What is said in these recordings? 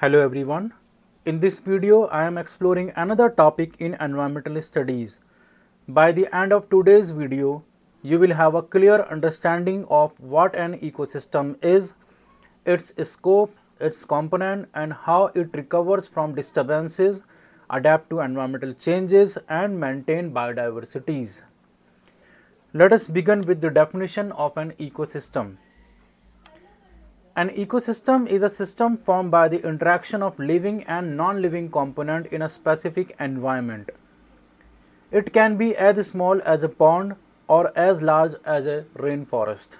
Hello everyone. In this video, I am exploring another topic in environmental studies. By the end of today's video, you will have a clear understanding of what an ecosystem is, its scope, its component and how it recovers from disturbances, adapt to environmental changes and maintain biodiversities. Let us begin with the definition of an ecosystem. An ecosystem is a system formed by the interaction of living and non-living component in a specific environment. It can be as small as a pond or as large as a rainforest.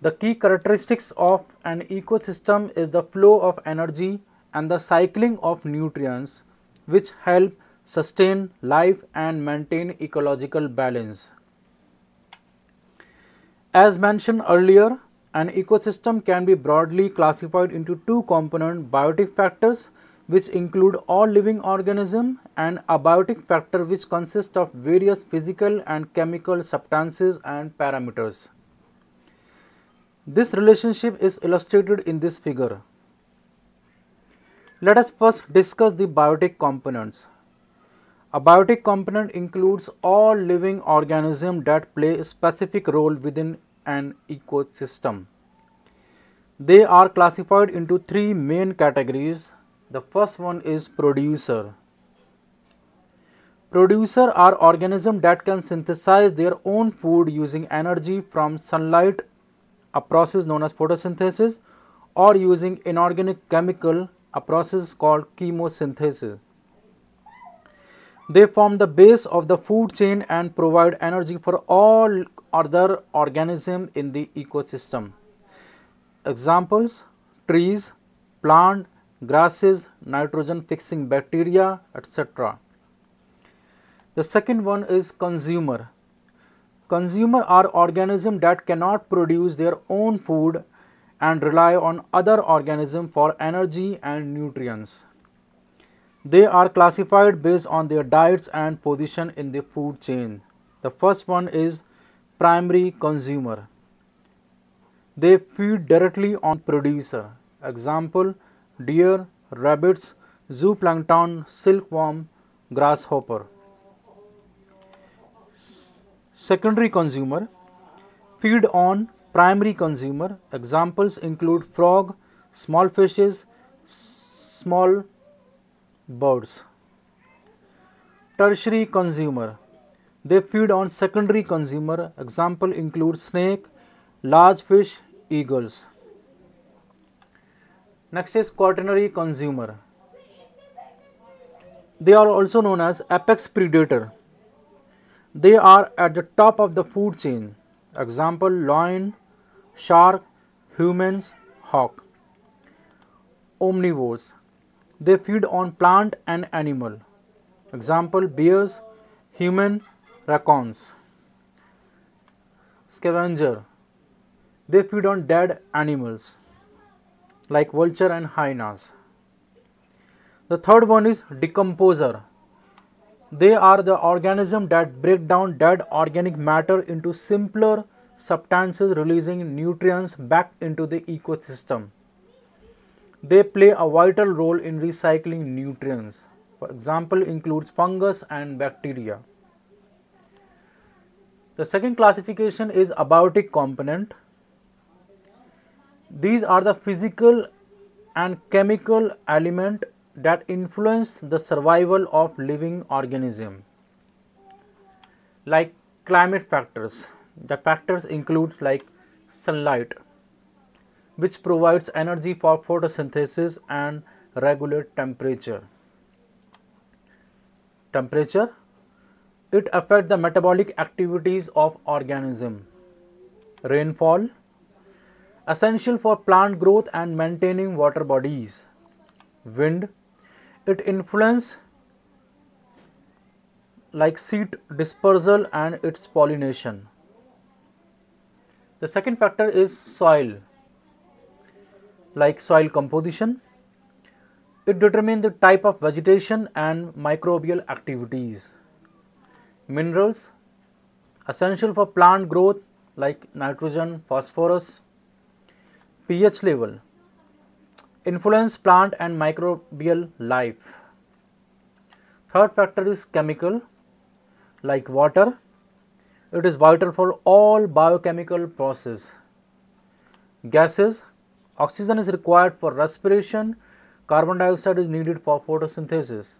The key characteristics of an ecosystem is the flow of energy and the cycling of nutrients which help sustain life and maintain ecological balance. As mentioned earlier, an ecosystem can be broadly classified into two component biotic factors which include all living organisms and abiotic factor which consists of various physical and chemical substances and parameters. This relationship is illustrated in this figure. Let us first discuss the biotic components. A biotic component includes all living organisms that play a specific role within an ecosystem. They are classified into three main categories. The first one is producer. Producer are organisms that can synthesize their own food using energy from sunlight, a process known as photosynthesis, or using inorganic chemical, a process called chemosynthesis. They form the base of the food chain and provide energy for all other organisms in the ecosystem. Examples trees, plant, grasses, nitrogen fixing bacteria, etc. The second one is consumer. Consumer are organisms that cannot produce their own food and rely on other organisms for energy and nutrients. They are classified based on their diets and position in the food chain. The first one is primary consumer. They feed directly on producer. Example, deer, rabbits, zooplankton, silkworm, grasshopper. Secondary consumer feed on primary consumer. Examples include frog, small fishes, small birds. Tertiary consumer they feed on secondary consumer. Example include snake, large fish, eagles. Next is quaternary consumer. They are also known as apex predator. They are at the top of the food chain. Example lion, shark, humans, hawk. Omnivores. They feed on plant and animal. Example bears, human, raccoons. Scavenger they feed on dead animals like vulture and hyenas. The third one is decomposer. They are the organism that break down dead organic matter into simpler substances releasing nutrients back into the ecosystem. They play a vital role in recycling nutrients. For example, includes fungus and bacteria. The second classification is abiotic component. These are the physical and chemical element that influence the survival of living organism like climate factors the factors include like sunlight which provides energy for photosynthesis and regulate temperature temperature it affects the metabolic activities of organism rainfall essential for plant growth and maintaining water bodies. Wind, it influence like seed dispersal and its pollination. The second factor is soil, like soil composition. It determines the type of vegetation and microbial activities. Minerals, essential for plant growth like nitrogen, phosphorus, pH level. influence plant and microbial life. Third factor is chemical like water. It is vital for all biochemical process. Gases, oxygen is required for respiration, carbon dioxide is needed for photosynthesis.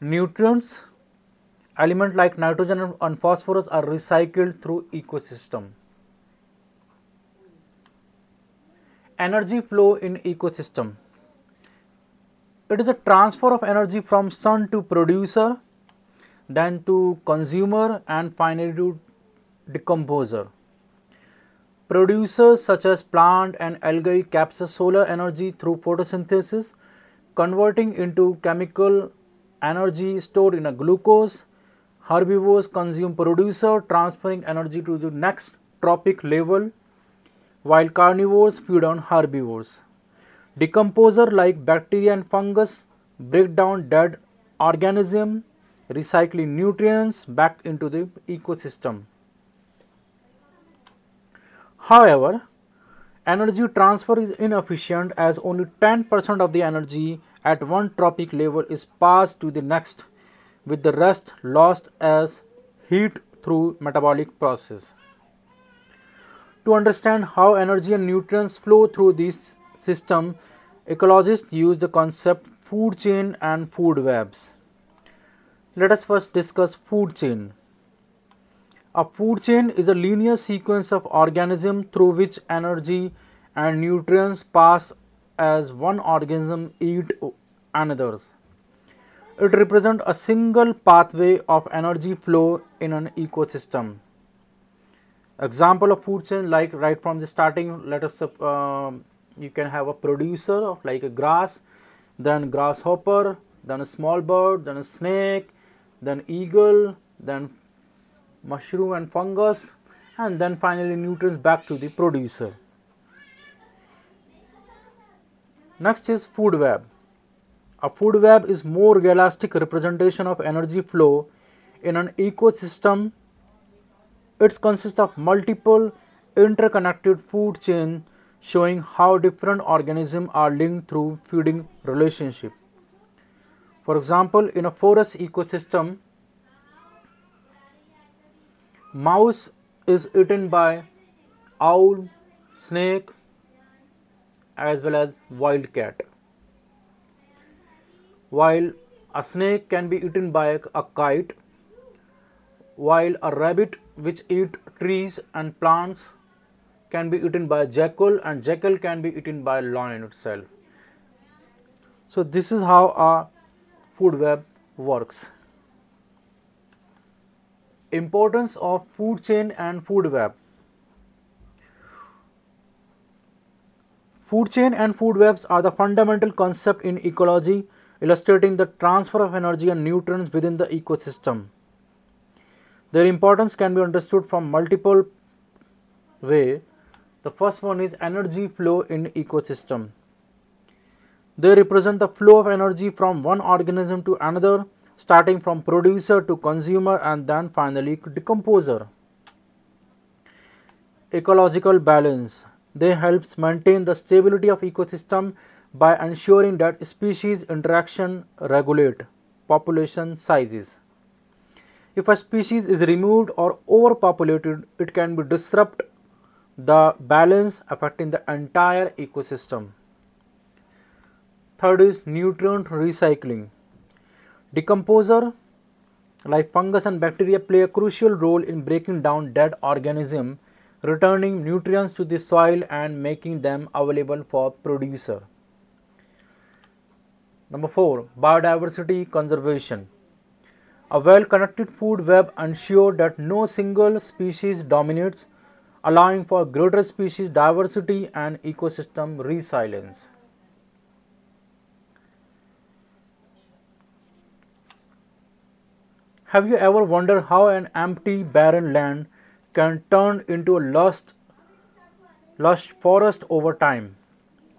Nutrients, elements like nitrogen and phosphorus are recycled through ecosystem. Energy flow in ecosystem. It is a transfer of energy from sun to producer, then to consumer and finally to decomposer. Producers such as plant and algae capture solar energy through photosynthesis, converting into chemical energy stored in a glucose. Herbivores consume producer, transferring energy to the next trophic level, while carnivores feed on herbivores. Decomposer like bacteria and fungus break down dead organism, recycling nutrients back into the ecosystem. However, energy transfer is inefficient as only 10% of the energy at one trophic level is passed to the next with the rest lost as heat through metabolic process. To understand how energy and nutrients flow through this system, ecologists use the concept food chain and food webs. Let us first discuss food chain. A food chain is a linear sequence of organisms through which energy and nutrients pass as one organism eat another's. It represents a single pathway of energy flow in an ecosystem. Example of food chain like right from the starting, let us uh, you can have a producer of like a grass, then grasshopper, then a small bird, then a snake, then eagle, then mushroom and fungus and then finally nutrients back to the producer. Next is food web. A food web is more realistic representation of energy flow in an ecosystem. It consists of multiple interconnected food chain showing how different organisms are linked through feeding relationship. For example, in a forest ecosystem, mouse is eaten by owl, snake as well as wild cat. While a snake can be eaten by a kite, while a rabbit which eat trees and plants can be eaten by jackal and jackal can be eaten by lion itself. So this is how a food web works. Importance of food chain and food web. Food chain and food webs are the fundamental concept in ecology illustrating the transfer of energy and nutrients within the ecosystem. Their importance can be understood from multiple way. The first one is energy flow in ecosystem. They represent the flow of energy from one organism to another starting from producer to consumer and then finally decomposer. Ecological balance. They helps maintain the stability of ecosystem by ensuring that species interaction regulate population sizes. If a species is removed or overpopulated, it can be disrupt the balance affecting the entire ecosystem. Third is nutrient recycling. Decomposer like fungus and bacteria play a crucial role in breaking down dead organisms, returning nutrients to the soil and making them available for producer. Number 4. Biodiversity conservation. A well-connected food web ensures that no single species dominates, allowing for greater species diversity and ecosystem resilience. Have you ever wondered how an empty barren land can turn into a lush, lush forest over time?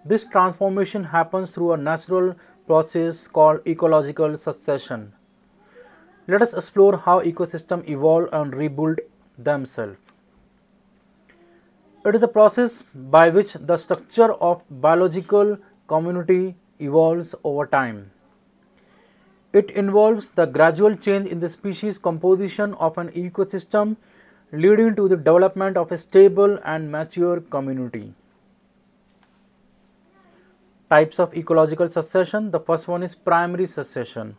This transformation happens through a natural process called ecological succession. Let us explore how ecosystems evolve and rebuild themselves. It is a process by which the structure of biological community evolves over time. It involves the gradual change in the species composition of an ecosystem leading to the development of a stable and mature community. Types of ecological succession. The first one is primary succession.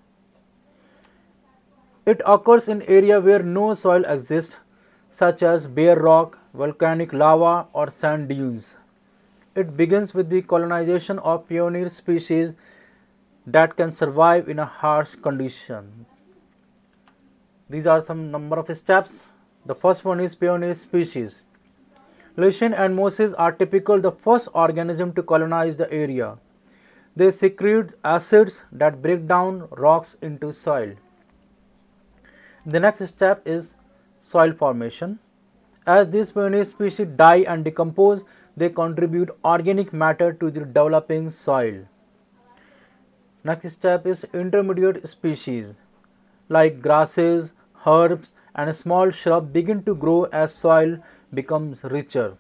It occurs in area where no soil exists such as bare rock, volcanic lava or sand dunes. It begins with the colonization of pioneer species that can survive in a harsh condition. These are some number of steps. The first one is pioneer species. Lichen and mosses are typical the first organism to colonize the area. They secrete acids that break down rocks into soil. The next step is soil formation. As these pioneer species die and decompose, they contribute organic matter to the developing soil. Next step is intermediate species like grasses, herbs and small shrub begin to grow as soil becomes richer.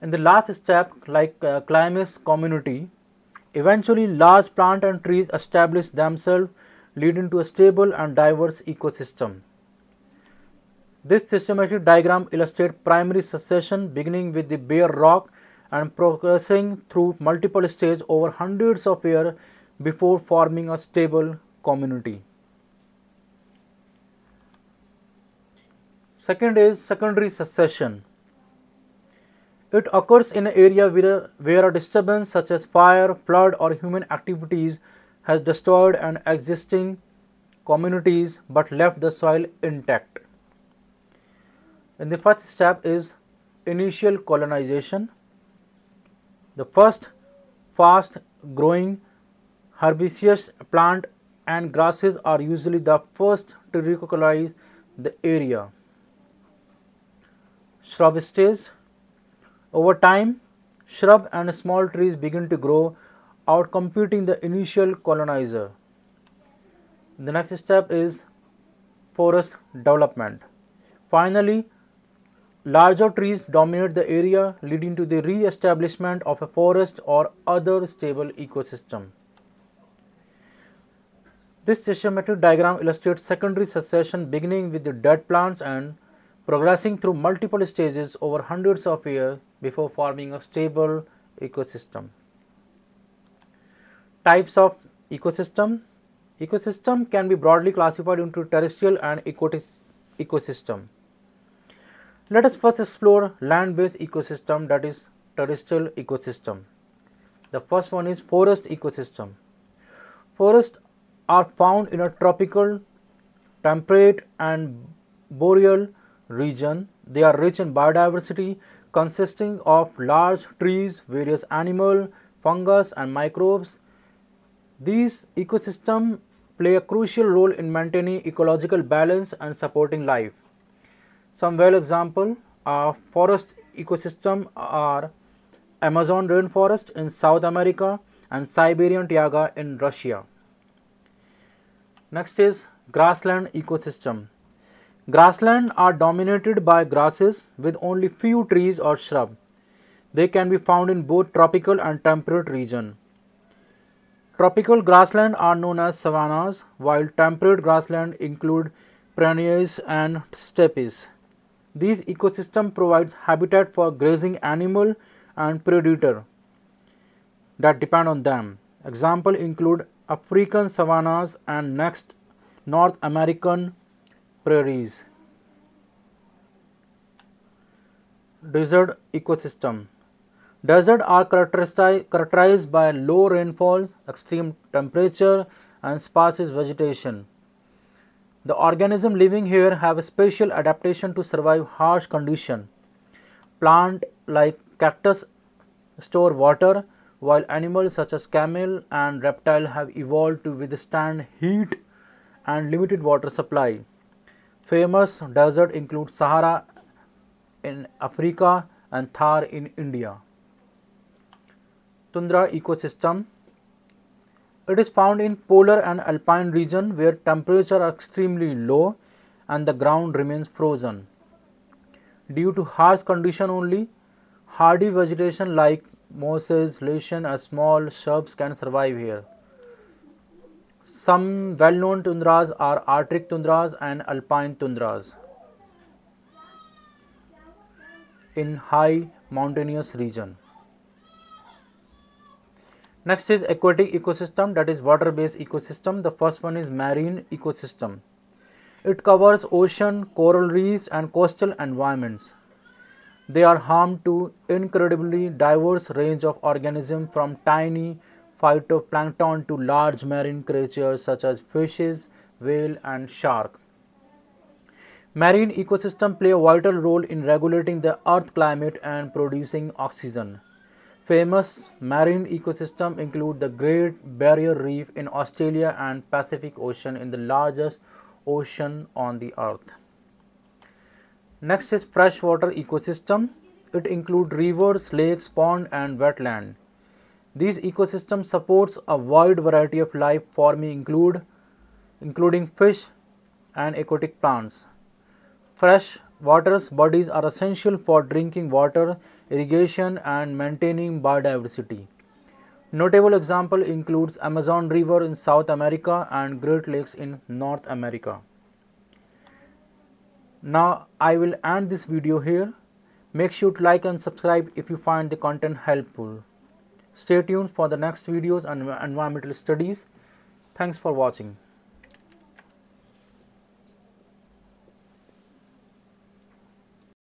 In the last step like uh, climax community, eventually large plant and trees establish themselves leading to a stable and diverse ecosystem. This systematic diagram illustrates primary succession beginning with the bare rock and progressing through multiple stages over hundreds of years before forming a stable community. Second is secondary succession. It occurs in an area where, where a disturbance such as fire, flood or human activities has destroyed an existing communities but left the soil intact. And the first step is initial colonization. The first fast growing herbaceous plant and grasses are usually the first to recolonize the area. Shrub stage. Over time, shrub and small trees begin to grow outcompeting the initial colonizer. The next step is forest development. Finally, larger trees dominate the area leading to the re-establishment of a forest or other stable ecosystem. This systematic diagram illustrates secondary succession beginning with the dead plants and progressing through multiple stages over hundreds of years before forming a stable ecosystem. Types of ecosystem. Ecosystem can be broadly classified into terrestrial and ecosystem. Let us first explore land-based ecosystem that is terrestrial ecosystem. The first one is forest ecosystem. Forests are found in a tropical, temperate and boreal region. They are rich in biodiversity consisting of large trees, various animal, fungus and microbes these ecosystems play a crucial role in maintaining ecological balance and supporting life. Some well examples of forest ecosystem are Amazon rainforest in South America and Siberian taiga in Russia. Next is grassland ecosystem. Grassland are dominated by grasses with only few trees or shrub. They can be found in both tropical and temperate region. Tropical grassland are known as savannas, while temperate grassland include prairies and steppes. These ecosystem provides habitat for grazing animal and predator that depend on them. Example include African savannas and next North American prairies. Desert ecosystem Deserts are characterized by low rainfall, extreme temperature and sparse vegetation. The organisms living here have a special adaptation to survive harsh conditions. Plants like cactus store water, while animals such as camel and reptile have evolved to withstand heat and limited water supply. Famous deserts include Sahara in Africa and Thar in India tundra ecosystem. It is found in polar and alpine region where temperatures are extremely low and the ground remains frozen. Due to harsh condition only, Hardy vegetation like mosses, lichen and small shrubs can survive here. Some well-known tundras are Arctic tundras and alpine tundras in high mountainous region. Next is aquatic ecosystem that is water based ecosystem. The first one is marine ecosystem. It covers ocean, coral reefs and coastal environments. They are home to incredibly diverse range of organisms from tiny phytoplankton to large marine creatures such as fishes, whale and shark. Marine ecosystems play a vital role in regulating the earth climate and producing oxygen. Famous marine ecosystems include the Great Barrier Reef in Australia and Pacific Ocean in the largest ocean on the earth. Next is freshwater ecosystem. It includes rivers, lakes, pond and wetland. These ecosystems supports a wide variety of life forming include including fish and aquatic plants. Fresh water bodies are essential for drinking water, irrigation and maintaining biodiversity. Notable example includes Amazon River in South America and Great Lakes in North America. Now I will end this video here. Make sure to like and subscribe if you find the content helpful. Stay tuned for the next videos on environmental studies. Thanks for watching.